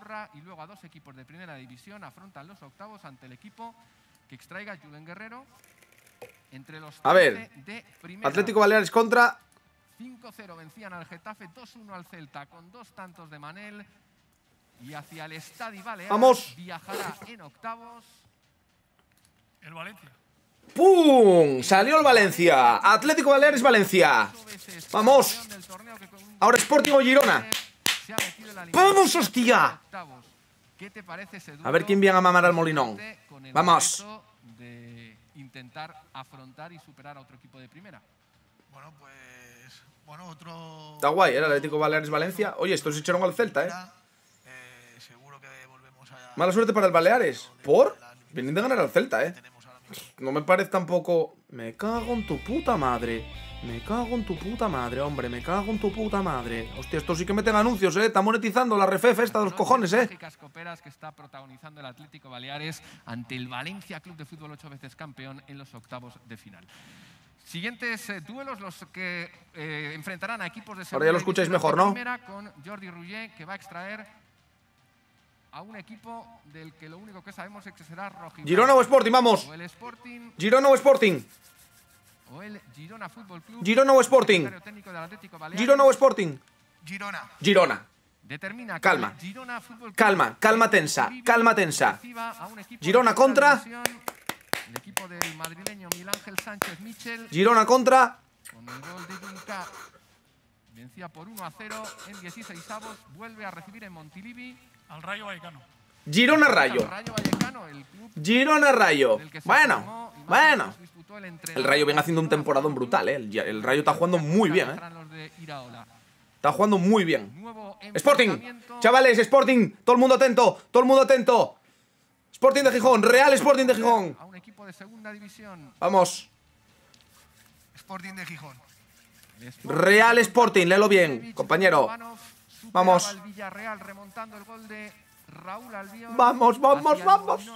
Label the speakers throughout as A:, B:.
A: Calahorra y luego a dos equipos de primera división afrontan los octavos ante el equipo que extraiga Julen Guerrero entre los
B: A ver,
A: 13 de primera.
B: Atlético Baleares contra
A: 5-0 vencían al Getafe, 2-1 al Celta con dos tantos de Manel. Y hacia el Estadio Baleares
B: Vamos.
A: viajará en octavos.
C: El Valencia.
B: ¡Pum! Salió el Valencia. Atlético Baleares Valencia. Vamos. Ahora Sporting o Girona.
A: Se ha metido en la
B: ¡Vamos, hostia!
A: de octavos. ¿Qué te parece ese
B: A ver quién viene a mamar al Molinón.
A: Con el
B: Vamos.
A: de intentar afrontar y superar a otro equipo de primera.
C: Bueno, pues. Bueno, otro.
B: Está guay, ¿eh? el Atlético Baleares Valencia. Oye, estos se echaron al Celta, ¿eh?
C: Eh, seguro que volvemos a.
B: Mala suerte para el Baleares. ¿Por? Vienen de ganar al Celta, ¿eh? No me parece tampoco... Me cago en tu puta madre. Me cago en tu puta madre, hombre. Me cago en tu puta madre. Hostia, esto sí que meten anuncios, ¿eh? Está monetizando la refefe esta de los cojones, ¿eh?
A: mágicas coperas que está protagonizando el Atlético Baleares ante el Valencia Club de Fútbol ocho veces campeón en los octavos de final. Siguientes eh, duelos los que eh, enfrentarán a equipos de
B: Ahora ya lo escucháis mejor, ¿no?
A: Primera con Jordi Rouget que va a extraer a un equipo del que lo único que sabemos es que será.
B: Girona o Sporting, vamos.
A: O el Sporting
B: Girona o Sporting.
A: O el Girona Fútbol Club.
B: Girona o Sporting. Girona o Sporting.
C: Girona.
B: Girona.
A: Determina
B: Calma.
A: Girona Fútbol Club
B: Calma, calma tensa, calma tensa. Girona contra.
A: El equipo del madrileño Miguel Ángel Sánchez Michel
B: Girona contra...
A: con el gol de Dunca vencía por 1 a 0 en 16 avos, vuelve a recibir en Montilivi
C: Al Rayo Vallecano.
B: Girona Rayo. Girona Rayo. Bueno, bueno.
A: el
B: Rayo viene haciendo un temporadón brutal, ¿eh? El, el Rayo está jugando muy bien, ¿eh? Está jugando muy bien. Sporting. Chavales, Sporting. Todo el mundo atento. Todo el mundo atento. Sporting de Gijón. Real Sporting de Gijón. Vamos.
C: Sporting de Gijón.
B: Real Sporting. Léelo bien, compañero. Vamos.
A: Raúl Albiol.
B: Vamos, vamos, vamos.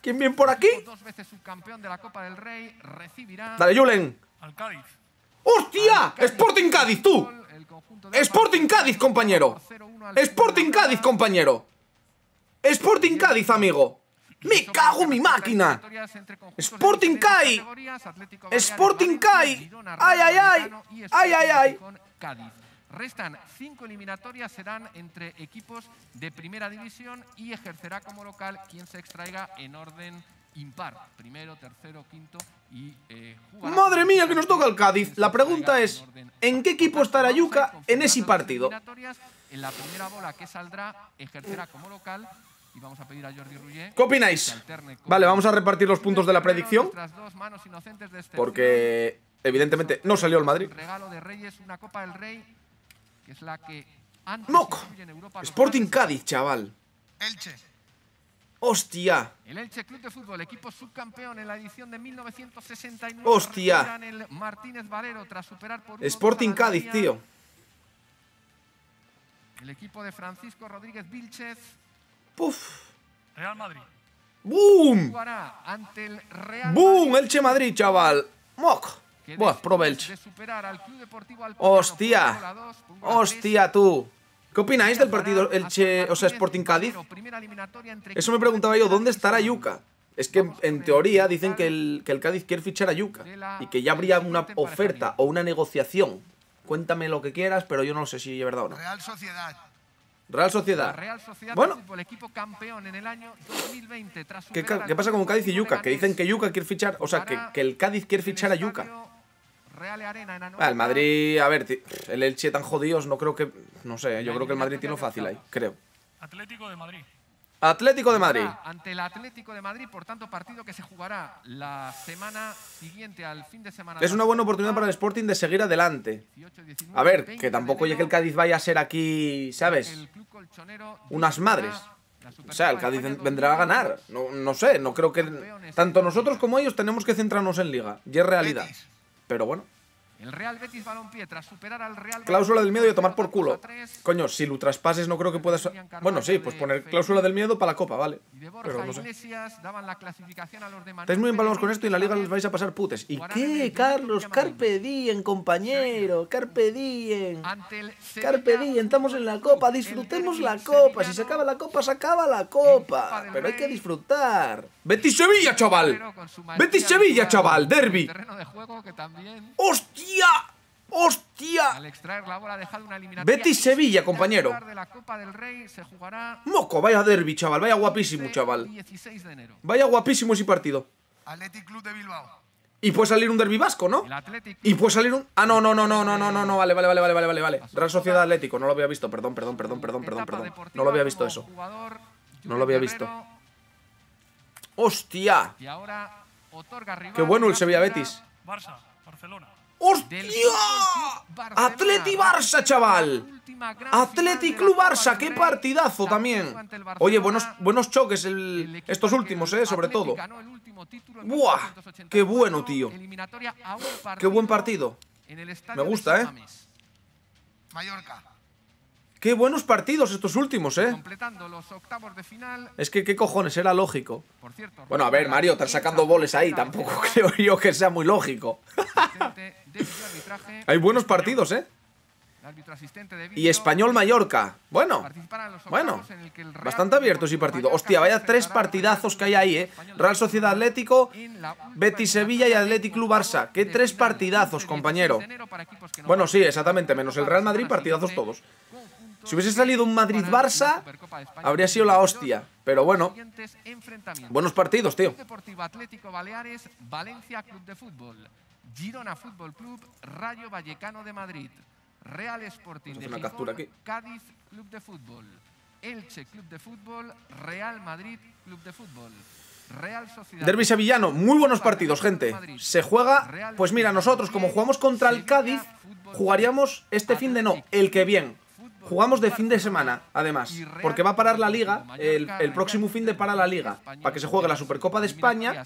B: ¿Quién viene por aquí?
A: Dos veces subcampeón de la Copa del Rey recibirá
B: Dale, Julen.
C: Al Cádiz.
B: ¡Hostia!
A: Cádiz
B: Sporting Cádiz, tú. Sporting Cádiz, compañero.
A: 0-1 al
B: Sporting. Cádiz, compañero. Sporting Cádiz, amigo. Me cago en mi máquina. Sporting Cádiz. Sporting Cádiz. Ay, ay, ay. Ay, ay, ay.
A: Restan cinco eliminatorias, serán entre equipos de primera división y ejercerá como local quien se extraiga en orden impar. Primero, tercero, quinto y eh,
B: Madre mía, que nos toca el Cádiz. La pregunta es,
A: en orden
B: ¿en qué equipo estará Yuca en ese partido?
A: En la primera bola que saldrá, ejercerá como local y vamos a pedir a Jordi
B: ¿Qué opináis? Vale, vamos a repartir los puntos de la predicción. Porque, evidentemente, no salió el Madrid.
A: Regalo de Reyes, una Copa del Rey, que es la que antes
B: ¡Moco!
A: incluye en Europa
B: Sporting Cádiz, chaval.
C: Elche.
B: Hostia.
A: El Elche Club de Fútbol, equipo subcampeón en la edición de 1969.
B: Hostia.
A: el Martínez Valero tras superar por 1-2
B: Sporting Cádiz, tío.
A: El equipo de Francisco Rodríguez Vilchez
B: Puf.
C: Real Madrid.
B: ¡Boom!
A: ante el Real
B: ¡Boom!
A: Madrid,
B: Elche Madrid, chaval. ¡Moc! Buah, pro Elche.
A: de superar al Club Deportivo Alcoyano
B: Hostia. Hostia, tú. ¿Qué opináis del partido Elche, o sea, Sporting Cádiz? Eso me preguntaba yo, ¿dónde estará. Yuca? Es que en teoría dicen que el, que el Cádiz quiere fichar a Yuca y que ya habría una oferta o una negociación. Cuéntame lo que quieras, pero yo no sé si es verdad o no.
C: Real Sociedad.
B: Real Sociedad.
A: Real Sociedad
B: Bueno.
A: de Fútbol, equipo campeón en el año 2020 tras
B: ¿Qué, pasa con Cádiz y Yuca? Que dicen que Yuca quiere fichar, o sea, que, que el Cádiz quiere fichar a Yuca. Ah,
A: Anoeta.
B: el Madrid, a ver, el Elche tan jodidos, no creo que. No sé, yo creo que el Madrid tiene lo fácil ahí, creo.
C: Atlético de Madrid.
B: Atlético de Madrid.
A: Ante el Atlético de Madrid, por tanto, partido que se jugará la semana siguiente al fin de semana.
B: Es una buena oportunidad para el Sporting de seguir adelante. A ver, que tampoco ya que el Cádiz vaya a ser aquí, ¿sabes? Unas madres. O sea, el Cádiz vendrá a ganar. No, no sé, no creo que. Tanto nosotros como ellos tenemos que centrarnos en Liga. Y es realidad. Pero bueno,
A: El Real Betis Balompié, tras superar al Real
B: Cláusula del miedo y a tomar por culo. Coño, si lo traspases no creo que puedas... Bueno, sí, pues poner cláusula del miedo para la Copa, vale. Pero no sé. Estáis muy empalmados con esto y en la Liga les vais a pasar putes. ¿Y qué, Carlos? Carpe diem, compañero. Carpe diem. Carpe diem, estamos en la Copa. Disfrutemos la Copa. Si se acaba la Copa, se acaba la Copa. Pero hay que disfrutar. Betis Sevilla, chaval. Betis Sevilla, chaval. Derby. ¡Hostia! ¡Hostia!
A: Al extraer la bola ha dejado una
B: Betis Sevilla, compañero.
A: De la Copa del Rey se jugará
B: Moco, vaya derby, chaval. Vaya guapísimo, chaval.
A: 16 de enero.
B: Vaya guapísimo ese partido.
C: Athletic Club de Bilbao.
B: Y puede salir un derby vasco, ¿no? Y puede salir un. Ah, no, no, no, no, no, no, no, no. Vale, vale, vale, vale, vale, vale, vale. Real Sociedad Atlético, no lo había visto. Perdón, perdón, perdón, perdón, perdón, perdón. No lo había visto eso. No lo había visto. ¡Hostia! Qué bueno el
A: la
B: Sevilla Betis.
C: Barça, Barcelona.
B: ¡Hostia! Atleti Barça, chaval. Atleti Club Barça, qué partidazo también. Oye, buenos, buenos choques estos últimos, eh, sobre todo. ¡Buah! ¡Qué bueno, tío! ¡Qué buen partido! Me gusta, eh.
C: Mallorca.
B: Qué buenos partidos estos últimos, eh.
A: Completando los octavos de final.
B: Es que qué cojones, era lógico.
A: Por cierto,
B: Bueno, a ver, Mario, estás sacando goles ahí, tampoco creo yo que sea muy lógico. Hay buenos partidos, eh. Y. Español Mallorca. Bueno, bueno. Bastante abierto ese
A: Fútbol
B: partido. Hostia, vaya tres partidazos que hay
A: Real
B: ahí, eh. Real Sociedad Atlético, Betis Sevilla y Athletic Club Barça. Qué tres partidazos,
A: 15-16
B: compañero. Bueno, sí, exactamente, menos el Real Madrid, partidazos todos. Si hubiese salido un Madrid-Barça, habría sido la
A: 2022
B: hostia. Pero bueno, buenos partidos, tío.
A: Atlético Baleares, Valencia Club de Fútbol, Girona Fútbol Club, Rayo Vallecano de Madrid, Real Sporting de Gijón. Cádiz Club de Fútbol, Elche Club de Fútbol, Real Madrid Club de Fútbol, Real Sociedad.
B: Derby sevillano, muy buenos partidos, gente. Se juega, pues mira, nosotros como jugamos contra el Cádiz, jugaríamos este fin de no, el que bien. Jugamos de fin de semana, además, porque va a parar la liga, el, el próximo fin de para la liga, para que se juegue la Supercopa de España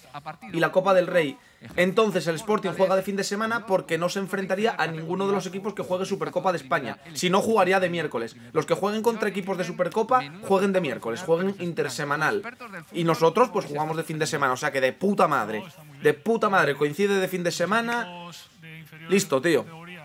B: y la Copa del Rey. Entonces el Sporting juega de fin de semana porque no se enfrentaría a ninguno de los equipos que juegue Supercopa de España. Si no, jugaría de miércoles. Los que jueguen contra equipos de Supercopa, jueguen de miércoles, jueguen intersemanal. Y nosotros, pues jugamos de fin de semana, o sea que de puta madre. De puta madre, coincide de fin de semana. Listo, tío.